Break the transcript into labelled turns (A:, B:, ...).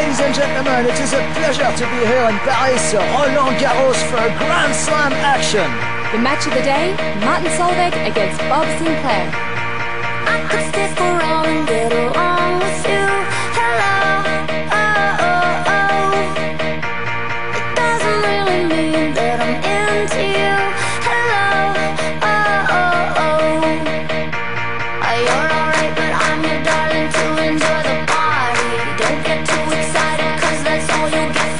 A: Ladies and gentlemen, it is a pleasure to be here in Paris, Roland Garros for a Grand Slam action.
B: The match of the day, Martin Solveig against Bob Sinclar.
C: I could and get along with you. Hello, oh, oh, oh. It doesn't really mean that I'm into you. Hello, oh, oh, oh. all you get